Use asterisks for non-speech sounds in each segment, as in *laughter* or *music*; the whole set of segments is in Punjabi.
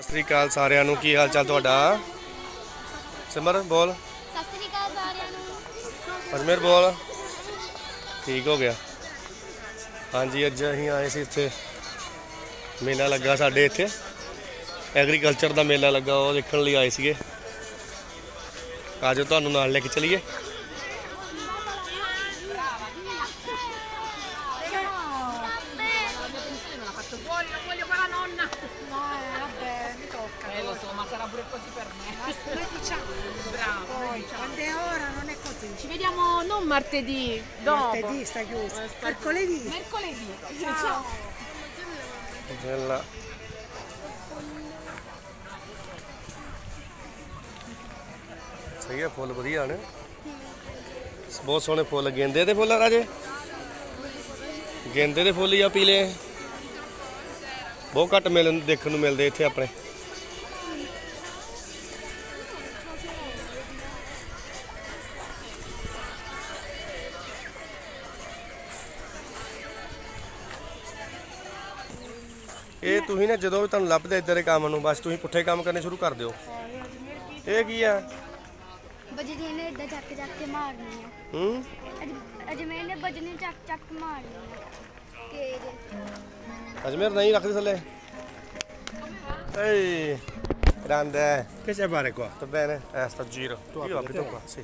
ਸਤਿ ਸ੍ਰੀ ਅਕਾਲ ਸਾਰਿਆਂ ਨੂੰ ਕੀ ਹਾਲ ਚਾਲ ਤੁਹਾਡਾ? ਸਿਮਰ ਬੋਲ। ਸਤਿ ਸ੍ਰੀ ਅਕਾਲ ਸਾਰਿਆਂ ਨੂੰ। ਅਜਮੇਰ ਬੋਲ। ਠੀਕ ਹੋ ਗਿਆ। ਹਾਂਜੀ ਅੱਜ ਅਸੀਂ ਆਏ ਸੀ ਇੱਥੇ। ਮੇਲਾ ਲੱਗਾ ਸਾਡੇ ਇੱਥੇ। ਐਗਰੀਕਲਚਰ ਦਾ ਮੇਲਾ ਲੱਗਾ ਉਹ ਦੇਖਣ ਲਈ ਆਏ ਸੀਗੇ। ਆਜੋ ਤੁਹਾਨੂੰ ਨਾਲ ਲੈ ਕੇ ਚਲੀਏ। Bravo. Poi, quando è ora non è così. Ci vediamo non martedì, dopo. Martedì sta chiuso. Mercoledì. Mercoledì. Ciao. ਮੇਲਾ ਸਹੀ ਹੈ ਫੁੱਲ ਵਧੀਆ ਨੇ ਬਹੁਤ ਸੋਹਣੇ ਫੁੱਲ ਗੇਂਦੇ ਦੇ ਫੁੱਲ ਆ ਰਾਜੇ ਗੇਂਦੇ ਦੇ ਫੁੱਲ ਜਾਂ ਪੀਲੇ ਬਹੁਤ ਘੱਟ ਮਿਲਣ ਦੇਖਣ ਨੂੰ ਮਿਲਦੇ ਇੱਥੇ ਆਪਣੇ ਇਹ ਤੁਸੀਂ ਨਾ ਜਦੋਂ ਵੀ ਤੁਹਾਨੂੰ ਲੱਭਦੇ ਇਦਾਂ ਦੇ ਕੰਮ ਨੂੰ ਬਸ ਤੁਸੀਂ ਪੁੱਠੇ ਕੰਮ ਕਰਨੇ ਸ਼ੁਰੂ ਕਰ ਦਿਓ ਇਹ ਕੀ ਆ ਬਜਰੀ ਨੇ ਇਦਾਂ ਚੱਕ ਚੱਕ ਕੇ ਮਾਰਨੀ ਆ ਹੂੰ ਅਜ- ਅਜਮੇਰ ਨੇ ਬਜਰੀ ਚੱਕ ਚੱਕ ਮਾਰਨੀ ਆ ਕਿ ਇਹਦੇ- ਅਜਮੇਰ ਨਹੀਂ ਰੱਖਦੇ ਥੱਲੇ Ehi, grande. Che sai fare qua? Sta bene? Eh, sta a giro. Tu Io abiti abito qua? qua, sì.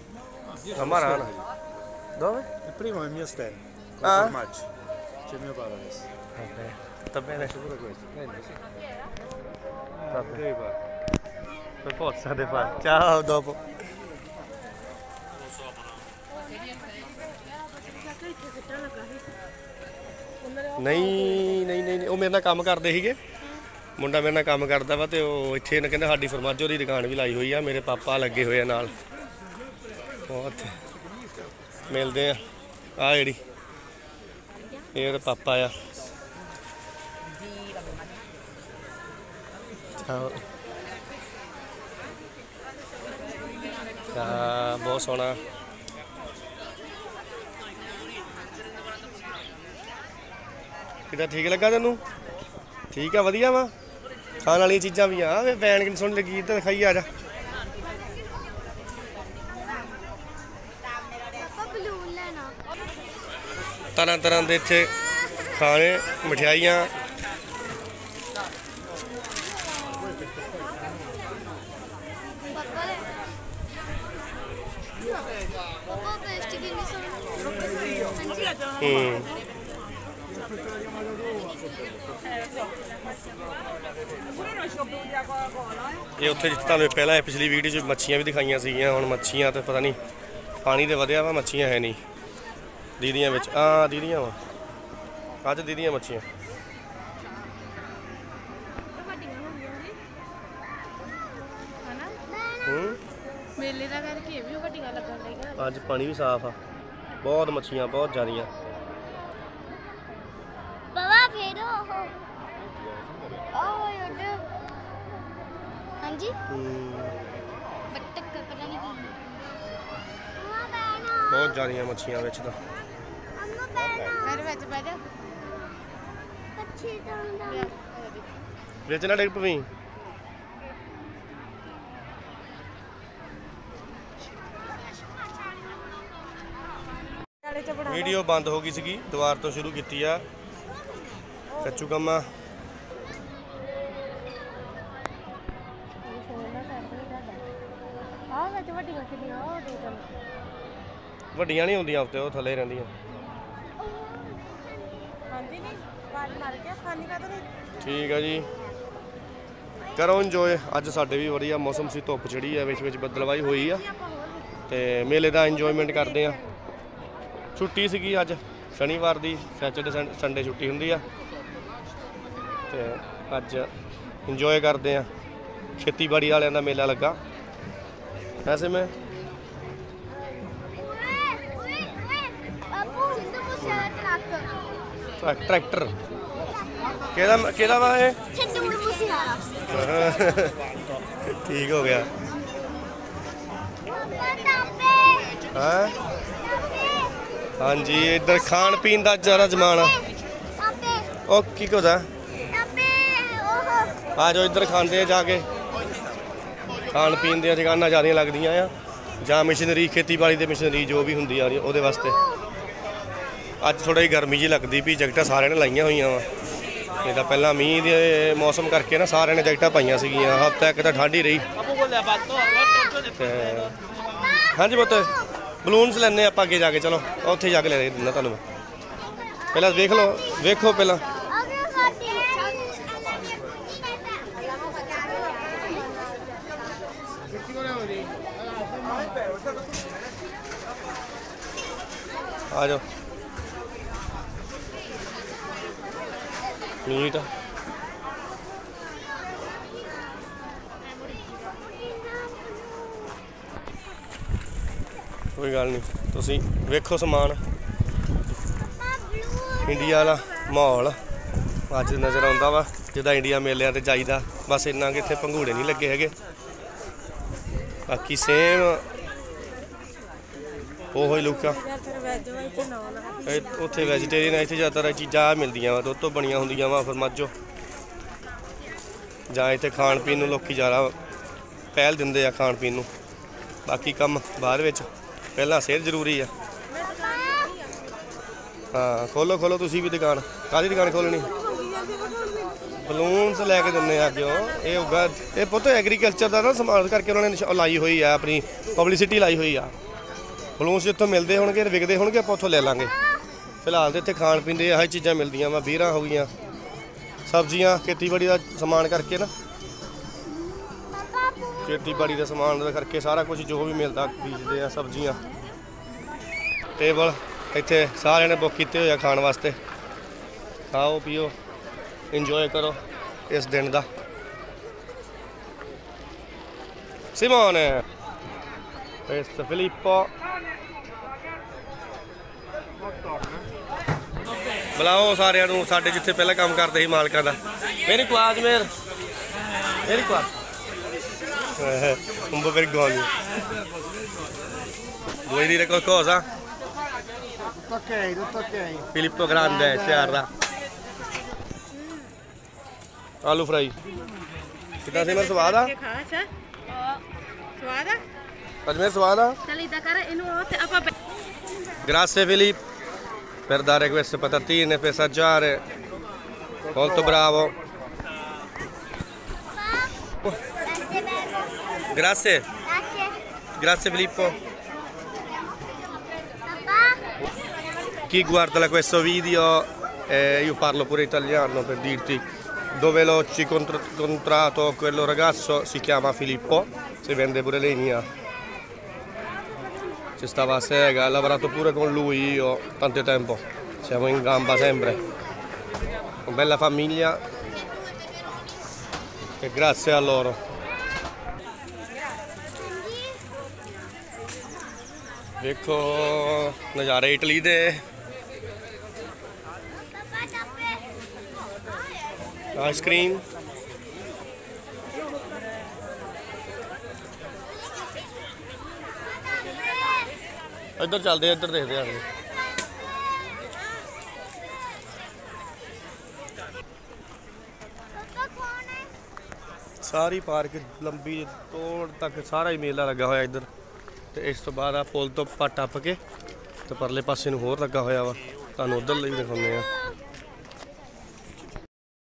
Io A sono Marana. stereo. Dove? Il primo è il mio stand, con Ah. formaggi. C'è mio padre adesso. Vabbè. Sta bene? Pure questo. Prendi, sì. Vabbè. Devi fare. Per forza deve fare. Ciao, dopo. ਨਹੀਂ ਨਹੀਂ ਨਹੀਂ ਨਹੀਂ, ਉਹ ਮੇਰੇ ਨਾਲ ਕੰਮ ਕਰਦੇ ਸੀਗੇ ਮੁੰਡਾ ਮੇਰੇ ਨਾਲ ਕੰਮ ਕਰਦਾ ਵਾ ਤੇ ਉਹ ਇੱਥੇ ਇਹਨੇ ਕਹਿੰਦਾ ਸਾਡੀ ਫਰਮਾਜੋ ਦੀ ਦੁਕਾਨ ਵੀ ਲਾਈ ਹੋਈ ਆ ਮੇਰੇ ਪਾਪਾ ਲੱਗੇ ਹੋਏ ਆ ਨਾਲ ਬਹੁਤ ਮਿਲਦੇ ਆ ਆ ਜਿਹੜੀ ਇਹ ਉਹਦੇ ਪਾਪਾ ਆ। ਚਾਓ ਬਹੁਤ ਸੋਹਣਾ। ਕਿਦਾਂ ਠੀਕ ਲੱਗਾ ਤੈਨੂੰ? ਠੀਕ ਆ, ਵਧੀਆ ਵਾ। ਖਾਣ ਵਾਲੀਆਂ ਚੀਜ਼ਾਂ ਵੀ ਆ। ਵੇ ਵੈਨ ਕਿੰਨੀ ਸੋਹਣੀ ਲੱਗੀ ਇੱਧਰ ਦਿਖਾਈ ਆ ਜਾ ਪਾਪਾ ਬਲੂਨ ਲੈਣਾ ਤਰ੍ਹਾਂ ਤਰ੍ਹਾਂ ਦੇ ਇੱਥੇ ਖਾਣੇ, ਮਠਿਆਈਆਂ। ਹੂੰ। ਇਹ ਉੱਥੇ ਜਿੱਥੇ ਤੁਹਾਨੂੰ ਪਹਿਲਾਂ ਪਿਛਲੀ ਵੀਡੀਓ 'ਚ ਮੱਛੀਆਂ ਵੀ ਦਿਖਾਈਆਂ ਸੀਗੀਆਂ, ਹੁਣ ਮੱਛੀਆਂ ਤੇ ਪਤਾ ਨਹੀਂ ਪਾਣੀ ਤੇ ਵਧਿਆ ਵਾ, ਮੱਛੀਆਂ ਹੈ ਨਹੀਂ। ਦੀਦੀਆਂ ਵਿੱਚ। ਆ ਦੀਦੀਆਂ ਵਾ। ਅੱਜ ਦੀਦੀਆਂ ਮੱਛੀਆਂ। ਹੂੰ? ਮੇਲੇ ਦਾ ਕਰਕੇ ਇਹ ਵੀ ਵੱਡੀਆਂ ਲੱਗਣ ਲੱਗੀਆਂ ਅੱਜ ਪਾਣੀ ਵੀ ਸਾਫ਼ ਆ। ਬਹੁਤ ਮੱਛੀਆਂ ਬਹੁਤ ਜ਼ਿਆਦੀਆਂ। ਬਾਬਾ ਫੇਰ ਉਹ। ਓਏ ਉੱਡ ਹਾਂਜੀ? ਬੱਟਕ ਪਤਾ ਨਹੀਂ ਕੀ ਬਹੁਤ ਜ਼ਿਆਦੀਆਂ ਮੱਛੀਆਂ ਵਿੱਚ ਤਾਂ। ਵਿੱਚ ਬਹਿ ਜਾ। ਅੱਛੀ ਤਰ੍ਹਾਂ ਵਿੱਚ ਨਾ ਡਿੱਗ ਪਵੀਂ। ਵੀਡੀਓ ਬੰਦ ਹੋ ਗਈ ਸੀਗੀ ਦੁਬਾਰ ਤੋਂ ਸ਼ੁਰੂ ਕੀਤੀ ਆ। ਕੱਚੂ ਕੰਮਾ। ਵੱਡੀਆਂ ਨਹੀਂ ਹੁੰਦੀਆਂ ਉੱਤੇ ਉਹ ਥੱਲੇ ਰਹਿੰਦੀਆਂ ਹਾਂਜੀ ਨਹੀਂ ਬਾਜ ਮਾਰ ਕੇ ਖਾਣੀ ਕਾ ਨਹੀਂ ਠੀਕ ਆ ਜੀ। ਕਰੋ ਇੰਜੋਏ ਅੱਜ ਸਾਡੇ ਵੀ ਵਧੀਆ ਮੌਸਮ ਸੀ, ਧੁੱਪ ਚੜੀ ਆ, ਵਿੱਚ ਵਿੱਚ ਬੱਦਲਵਾਈ ਹੋਈ ਆ। ਤੇ ਮੇਲੇ ਦਾ ਇੰਜੋਇਮੈਂਟ ਕਰਦੇ ਆ। ਛੁੱਟੀ ਸੀਗੀ ਅੱਜ, ਸ਼ਨੀਵਾਰ ਦੀ ਸੈਚਰਡੇ ਸੰਡੇ ਛੁੱਟੀ ਹੁੰਦੀ ਆ। ਤੇ ਅੱਜ ਇੰਜੋਏ ਕਰਦੇ ਆ। ਖੇਤੀਬਾੜੀ ਵਾਲਿਆਂ ਦਾ ਮੇਲਾ ਲੱਗਾ। ਐਸੇ ਮੈਂ ਟਰੈਕਟਰ। ਕਿਹਦਾ ਕਿਹਦਾ ਵਾ ਇਹ? ਸਿੰਧੂ ਮੂਸੇਵਾਲਾ *laughs* ਠੀਕ ਹੋ ਗਿਆ। ਹਾਂ? ਹਾਂਜੀ ਇੱਧਰ ਖਾਣ ਪੀਣ ਦਾ ਜ਼ਿਆਦਾ ਜ਼ਮਾਨ। ਆ ਉਹ ਕੀ ਕੋਦਾ ਆ ਜਾਓ ਇੱਧਰ ਖਾਂਦੇ ਆ ਜਾ ਕੇ। ਖਾਣ ਪੀਣ ਦੀਆਂ ਦੁਕਾਨਾਂ ਜ਼ਿਆਦੀਆਂ ਲੱਗਦੀਆਂ ਆ। ਜਾਂ ਮਸ਼ੀਨਰੀ ਖੇਤੀਬਾੜੀ ਦੇ ਮਸ਼ੀਨਰੀ ਜੋ ਵੀ ਹੁੰਦੀ ਆ ਰਹੀ ਉਹਦੇ ਵਾਸਤੇ। ਅੱਜ ਥੋੜਾ ਜਿਹੀ ਗਰਮੀ ਜੀ ਲੱਗਦੀ ਵੀ ਜੈਕਟਾਂ ਸਾਰਿਆਂ ਨੇ ਲਾਈਆਂ ਹੋਈਆਂ ਵਾ। ਇਹ ਤਾਂ ਪਹਿਲਾਂ ਮੀਂਹ ਦੇ ਮੌਸਮ ਕਰਕੇ ਨਾ ਸਾਰਿਆਂ ਨੇ ਜੈਕਟਾਂ ਪਾਈਆਂ ਸੀਗੀਆਂ ਹਫ਼ਤਾ ਇੱਕ ਤਾਂ ਠੰਡ ਹੀ ਰਹੀ। ਤੇ ਹਾਂਜੀ ਪੁੱਤ ਬਲੂਨਸ ਲੈਣੇ ਆਪਾਂ ਅੱਗੇ ਜਾ ਕੇ ਚਲੋ ਉੱਥੇ ਜਾ ਕੇ ਲੈ ਦਿੰਦਾ ਤੁਹਾਨੂੰ ਮੈਂ। ਪਹਿਲਾਂ ਵੇਖ ਲਓ ਵੇਖੋ ਪਹਿਲਾਂ। ਅਗੇ ਖਾਤੀ ਆ ਕੋਈ ਗੱਲ ਨਹੀਂ ਤੁਸੀਂ ਵੇਖੋ ਸਮਾਨ। ਇੰਡੀਆ ਵਾਲਾ ਮਾਹੌਲ। ਅੱਜ ਨਜ਼ਰ ਆਉਂਦਾ ਵਾ, ਜਿੱਦਾਂ ਇੰਡੀਆ ਮੇਲਿਆਂ ਤੇ ਜਾਈਦਾ। ਬਸ ਇੰਨਾ ਕਿ ਇੱਥੇ ਪੰਘੂੜੇ ਨਹੀਂ ਲੱਗੇ ਹੈਗੇ। ਬਾਕੀ ਸੇਮ ਉਹੋ ਹੀ ਲੁੱਕ। ਫਿਰ ਇਹ ਉੱਥੇ ਵੈਜੀਟੇਰੀਅਨ ਆ ਇੱਥੇ ਜ਼ਿਆਦਾਤਰ ਇਹ ਚੀਜ਼ਾਂ ਮਿਲਦੀਆਂ ਵਾ ਦੁੱਧ ਤੋਂ ਬਣੀਆਂ ਹੁੰਦੀਆਂ ਵਾ ਫਰਮਾਜੋ ਜਾਂ ਇੱਥੇ ਖਾਣ ਪੀਣ ਨੂੰ ਲੋਕੀ ਜ਼ਿਆਦਾ ਪਹਿਲ ਦਿੰਦੇ ਆ ਖਾਣ ਪੀਣ ਨੂੰ। ਬਾਕੀ ਕੰਮ ਬਾਅਦ ਵਿੱਚ ਪਹਿਲਾਂ ਸਿਹਤ ਜ਼ਰੂਰੀ ਆ। ਹਾਂ ਖੋਲੋ ਖੋਲੋ ਤੁਸੀਂ ਵੀ ਦੁਕਾਨ। ਕਾਹਦੀ ਦੁਕਾਨ ਖੋਲਣੀ? ਬਲੂਨਸ ਲੈ ਕੇ ਦਿੰਨੇ ਆ ਕਿਉਂ? ਇਹ ਹੋਗਾ ਇਹ ਪੁੱਤ ਐਗਰੀਕਲਚਰ ਦਾ ਨਾ ਸਮਾਨ ਕਰਕੇ ਉਹਨਾਂ ਨੇ ਲਾਈ ਹੋਈ ਆ ਆਪਣੀ ਪਬਲਿਸਿਟੀ ਲਾਈ ਹੋਈ ਆ। ਬਲੂਨਸ ਜਿੱਥੋਂ ਮਿਲਦੇ ਹੋਣਗੇ ਵਿਕਦੇ ਹੋਣਗੇ, ਆਪਾਂ ਉੱਥੋਂ ਲੈ ਲਾਂਗੇ। ਫਿਲਹਾਲ ਤੇ ਇੱਥੇ ਖਾਣ ਪੀਣ ਦੇ ਆਹੀ ਚੀਜ਼ਾਂ ਮਿਲਦੀਆਂ ਵਾ, ਬੀਰਾਂ ਹੋ ਗਈਆਂ, ਸਬਜ਼ੀਆਂ, ਖੇਤੀਬਾੜੀ ਦਾ ਸਮਾਨ ਕਰਕੇ ਨਾ। ਖੇਤੀਬਾੜੀ ਦਾ ਸਮਾਨ ਦਾ ਕਰਕੇ ਸਾਰਾ ਕੁਝ ਜੋ ਵੀ ਮਿਲਦਾ, ਬੀਜਦੇ ਆ, ਸਬਜ਼ੀਆਂ। ਟੇਬਲ ਇੱਥੇ ਸਾਰਿਆਂ ਨੇ ਬੁੱਕ ਕੀਤੇ ਹੋਏ ਆ ਖਾਣ ਵਾਸਤੇ। ਖਾਓ, ਪੀਓ, ਇੰਜੋਏ ਕਰੋ ਇਸ ਦਿਨ ਦਾ। Simone questo è Filippo ਬੁਲਾਓ ਸਾਰਿਆਂ ਨੂੰ ਸਾਡੇ ਜਿੱਥੇ ਪਹਿਲਾਂ ਕੰਮ ਕਰਦੇ ਸੀ ਮਾਲਕਾਂ ਦਾ ਮੇਰੀ ਕੁਆਜ ਮੇਰ ਮੇਰੀ ਕੁਆਜ un po' vergogno vuoi dire qualcosa? Tutto ok, tutto ok. Filippo Grande, Sierra ਆਲੂ ਫਰਾਈ ਕਿੱਦਾਂ ਸੀ ਮੇਰਾ ਸਵਾਦ ਆ ਖਾ Trasmesso Ana? Grazie Filippo per dare queste patatine, per assaggiare. Molto bravo. Grazie. Grazie Filippo. Chi guarda questo video, eh, io parlo pure italiano per dirti, dove l'ho incontrato quello ragazzo si chiama Filippo, si vende pure legna Ci stava a Sega, ho lavorato pure con lui io tanto tempo. Siamo in gamba sempre. Una bella famiglia e grazie a loro. ਵੇਖੋ ਨਜ਼ਾਰੇ ਇਟਲੀ ਦੇ Papà tappe. ਆਈਸਕ੍ਰੀਮ ਇੱਧਰ ਚੱਲਦੇ ਇੱਧਰ ਦੇਖਦੇ ਆ ਸਾਰੀ ਪਾਰਕ ਲੰਬੀ ਤੋੜ ਤੱਕ ਸਾਰਾ ਹੀ ਮੇਲਾ ਲੱਗਾ ਹੋਇਆ ਇੱਧਰ। ਤੇ ਇਸ ਤੋਂ ਬਾਅਦ ਆ ਪੁਲ ਤੋਂ ਪਾ ਟੱਪ ਕੇ ਤੇ ਪਰਲੇ ਪਾਸੇ ਨੂੰ ਹੋਰ ਲੱਗਾ ਹੋਇਆ ਵਾ। ਤੁਹਾਨੂੰ ਉਧਰ ਲਈ ਦਿਖਾਉਂਦੇ ਆ।